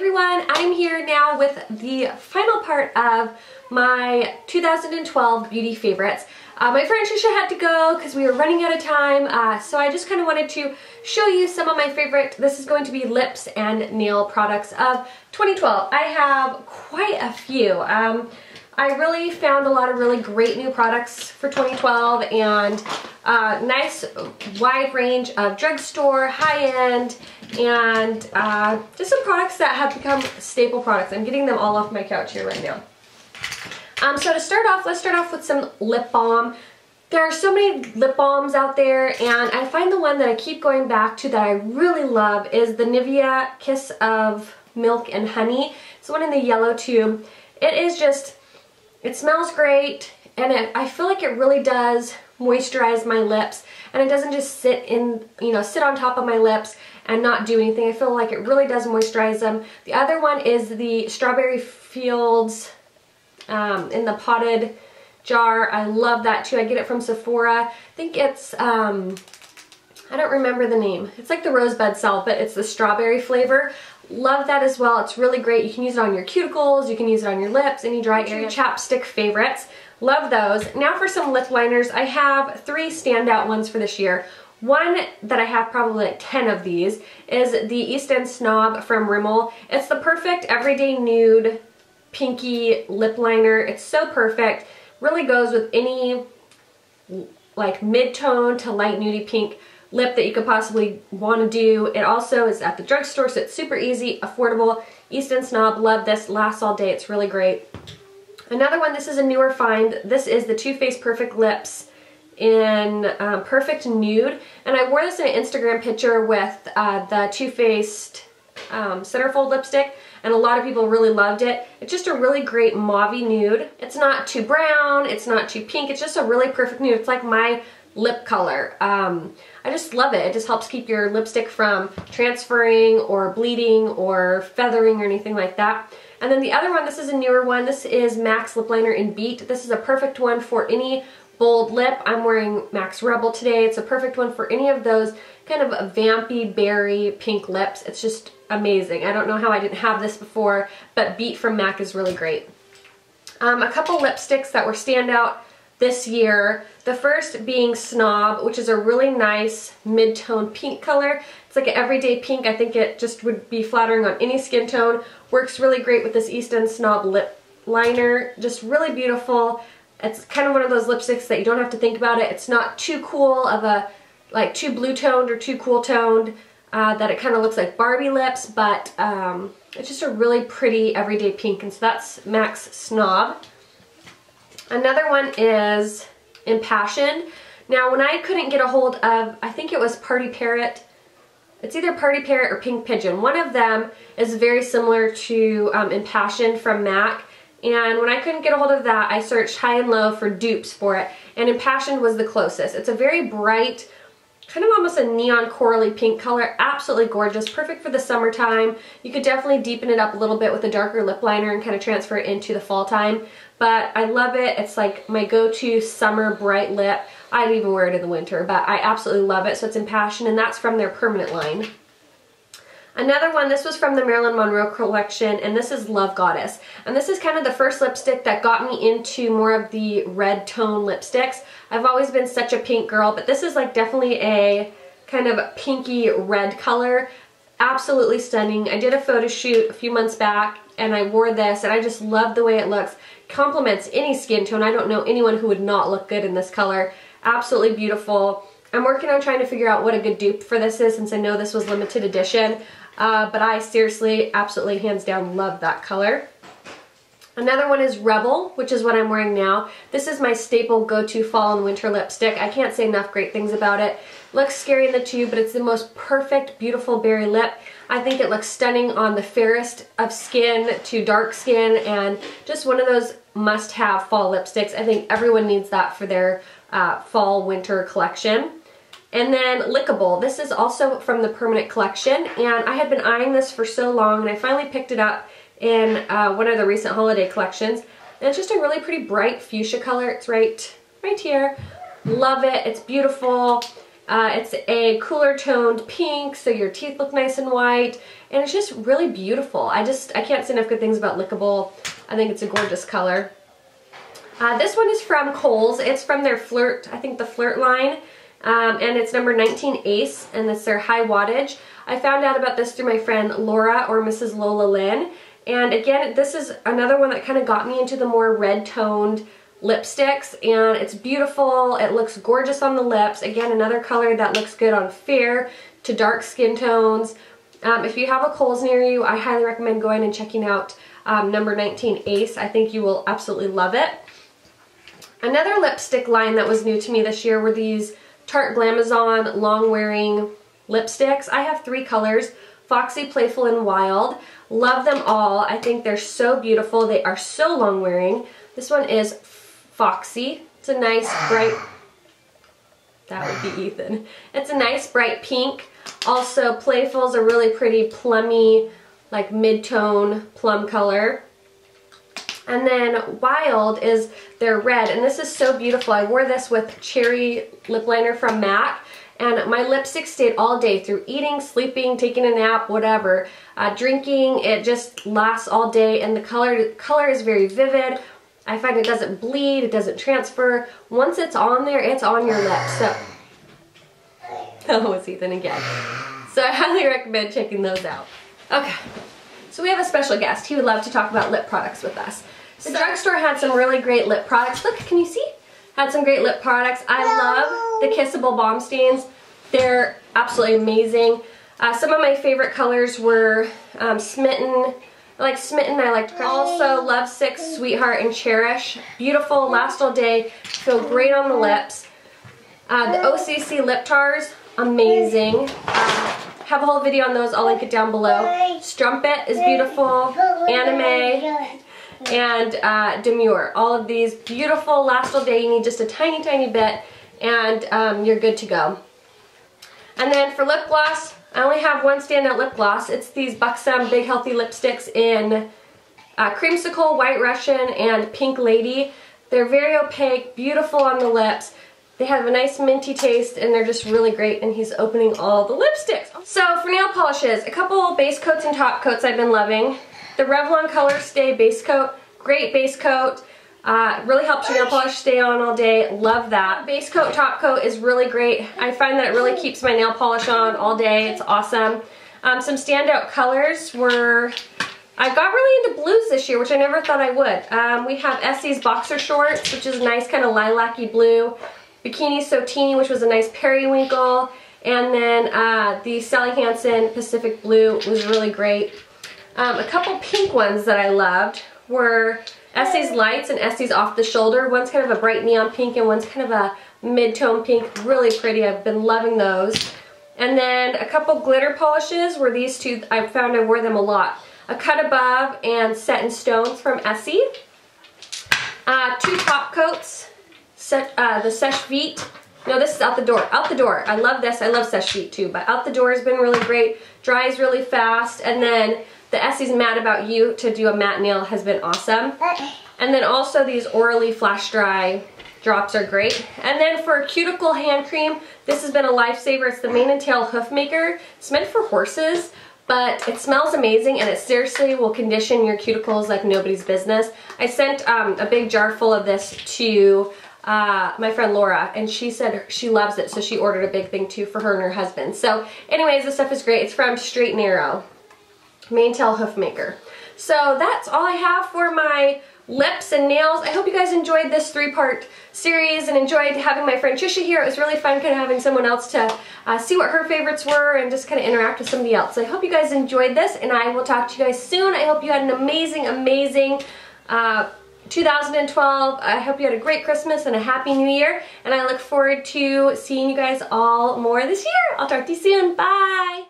everyone, I'm here now with the final part of my 2012 beauty favorites. Uh, my friend Trisha had to go because we were running out of time, uh, so I just kind of wanted to show you some of my favorite, this is going to be lips and nail products of 2012. I have quite a few. Um, I really found a lot of really great new products for 2012 and uh, nice wide range of drugstore, high-end, and uh, just some products that have become staple products. I'm getting them all off my couch here right now. Um, so to start off, let's start off with some lip balm. There are so many lip balms out there and I find the one that I keep going back to that I really love is the Nivea Kiss of Milk and Honey. It's one in the yellow tube. It is just, it smells great and it, I feel like it really does moisturize my lips and it doesn't just sit in, you know, sit on top of my lips and not do anything. I feel like it really does moisturize them. The other one is the Strawberry Fields um, in the potted jar. I love that too. I get it from Sephora. I think it's, um, I don't remember the name. It's like the rosebud salve, but it's the strawberry flavor. Love that as well. It's really great. You can use it on your cuticles, you can use it on your lips, any dry area. Chapstick favorites. Love those. Now for some lip liners. I have three standout ones for this year. One that I have probably like 10 of these is the East End Snob from Rimmel. It's the perfect everyday nude pinky lip liner. It's so perfect. Really goes with any like mid-tone to light nudie pink lip that you could possibly want to do. It also is at the drugstore, so it's super easy, affordable. East End Snob, love this, lasts all day, it's really great. Another one, this is a newer find. This is the Too Faced Perfect Lips in um, Perfect Nude. And I wore this in an Instagram picture with uh, the Too Faced um, centerfold lipstick and a lot of people really loved it. It's just a really great mauve nude. It's not too brown, it's not too pink, it's just a really perfect nude. It's like my lip color. Um, I just love it. It just helps keep your lipstick from transferring or bleeding or feathering or anything like that. And then the other one, this is a newer one. This is MAC's Lip Liner in Beat. This is a perfect one for any bold lip. I'm wearing MAC's Rebel today. It's a perfect one for any of those kind of vampy berry pink lips. It's just amazing. I don't know how I didn't have this before, but Beat from MAC is really great. Um, a couple lipsticks that were standout this year. The first being Snob, which is a really nice mid-tone pink color. It's like an everyday pink. I think it just would be flattering on any skin tone. Works really great with this East End Snob lip liner. Just really beautiful. It's kind of one of those lipsticks that you don't have to think about it. It's not too cool of a, like too blue toned or too cool toned uh, that it kind of looks like Barbie lips, but um, it's just a really pretty everyday pink. And so that's MAC's Snob. Another one is Impassioned. Now when I couldn't get a hold of, I think it was Party Parrot, it's either Party Parrot or Pink Pigeon. One of them is very similar to um, Impassioned from MAC. And when I couldn't get a hold of that, I searched high and low for dupes for it. And Impassioned was the closest. It's a very bright, kind of almost a neon corally pink color. Absolutely gorgeous. Perfect for the summertime. You could definitely deepen it up a little bit with a darker lip liner and kind of transfer it into the fall time. But I love it. It's like my go-to summer bright lip. I'd even wear it in the winter, but I absolutely love it. So it's Impassioned, and that's from their permanent line. Another one, this was from the Marilyn Monroe collection, and this is Love Goddess. And this is kind of the first lipstick that got me into more of the red tone lipsticks. I've always been such a pink girl, but this is like definitely a kind of pinky red color. Absolutely stunning. I did a photo shoot a few months back, and I wore this, and I just love the way it looks. Complements any skin tone. I don't know anyone who would not look good in this color. Absolutely beautiful. I'm working on trying to figure out what a good dupe for this is since I know this was limited edition. Uh, but I seriously, absolutely, hands down, love that color. Another one is Rebel, which is what I'm wearing now. This is my staple go-to fall and winter lipstick. I can't say enough great things about it. Looks scary in the tube, but it's the most perfect, beautiful berry lip. I think it looks stunning on the fairest of skin to dark skin and just one of those must-have fall lipsticks. I think everyone needs that for their uh, fall winter collection. And then Lickable. This is also from the Permanent Collection, and I had been eyeing this for so long, and I finally picked it up in uh, one of the recent holiday collections. And it's just a really pretty bright fuchsia color. It's right, right here. Love it. It's beautiful. Uh, it's a cooler toned pink, so your teeth look nice and white, and it's just really beautiful. I just, I can't say enough good things about Lickable. I think it's a gorgeous color. Uh, this one is from Kohl's. It's from their Flirt, I think the Flirt line, um, and it's number 19 Ace, and it's their high wattage. I found out about this through my friend Laura or Mrs. Lola Lynn, and again, this is another one that kind of got me into the more red toned lipsticks and it's beautiful. It looks gorgeous on the lips. Again, another color that looks good on fair to dark skin tones. Um, if you have a Kohl's near you, I highly recommend going and checking out um, number 19 Ace. I think you will absolutely love it. Another lipstick line that was new to me this year were these Tarte Glamazon long wearing lipsticks. I have three colors, Foxy, Playful, and Wild. Love them all. I think they're so beautiful. They are so long wearing. This one is Foxy. It's a nice bright, that would be Ethan. It's a nice bright pink. Also Playful is a really pretty plummy, like mid-tone plum color. And then Wild is their red, and this is so beautiful. I wore this with Cherry Lip Liner from MAC, and my lipstick stayed all day through eating, sleeping, taking a nap, whatever. Uh, drinking, it just lasts all day, and the color, color is very vivid. I find it doesn't bleed, it doesn't transfer. Once it's on there, it's on your lips. So, oh, it's Ethan again. So I highly recommend checking those out. Okay, so we have a special guest. He would love to talk about lip products with us. The drugstore had some really great lip products. Look, can you see? Had some great lip products. I love the Kissable Balm Stains. They're absolutely amazing. Uh, some of my favorite colors were um, Smitten, I like Smitten, I like also Love Sick, Sweetheart, and Cherish. Beautiful, last all day, feel great on the lips. Uh, the OCC lip tars, amazing. Uh, have a whole video on those, I'll link it down below. Strumpet is beautiful, Anime, and uh, Demure. All of these beautiful, last all day, you need just a tiny, tiny bit, and um, you're good to go. And then for lip gloss, I only have one standout lip gloss. It's these Buxom Big Healthy Lipsticks in uh, Creamsicle, White Russian, and Pink Lady. They're very opaque, beautiful on the lips. They have a nice minty taste and they're just really great and he's opening all the lipsticks. So for nail polishes, a couple base coats and top coats I've been loving. The Revlon Color Stay base coat, great base coat. Uh, really helps your nail polish stay on all day. Love that. Base coat, top coat is really great. I find that it really keeps my nail polish on all day. It's awesome. Um, some standout colors were, I got really into blues this year, which I never thought I would. Um, we have Essie's Boxer Shorts, which is a nice kind of lilac-y blue. Bikini So Teeny, which was a nice periwinkle. And then uh, the Sally Hansen Pacific Blue was really great. Um, a couple pink ones that I loved were Essie's Lights and Essie's Off the Shoulder. One's kind of a bright neon pink and one's kind of a mid-tone pink. Really pretty. I've been loving those. And then a couple glitter polishes were these two. I found I wore them a lot. A Cut Above and Set in Stones from Essie. Uh, two top coats. Set, uh, the Seche Vite. No, this is out the door. Out the door. I love this. I love Seche Vite too, but out the door has been really great. Dries really fast. And then the Essie's Matte About You to do a matte nail has been awesome. And then also these Orly Flash Dry drops are great. And then for a cuticle hand cream, this has been a lifesaver. It's the Mane and Tail Hoof Maker. It's meant for horses, but it smells amazing and it seriously will condition your cuticles like nobody's business. I sent um, a big jar full of this to uh, my friend Laura and she said she loves it so she ordered a big thing too for her and her husband. So anyways, this stuff is great. It's from Straight and Arrow. Mane Tail Hoof Maker. So that's all I have for my lips and nails. I hope you guys enjoyed this three-part series and enjoyed having my friend Trisha here. It was really fun kind of having someone else to uh, see what her favorites were and just kind of interact with somebody else. So I hope you guys enjoyed this and I will talk to you guys soon. I hope you had an amazing, amazing uh, 2012. I hope you had a great Christmas and a happy new year and I look forward to seeing you guys all more this year. I'll talk to you soon. Bye!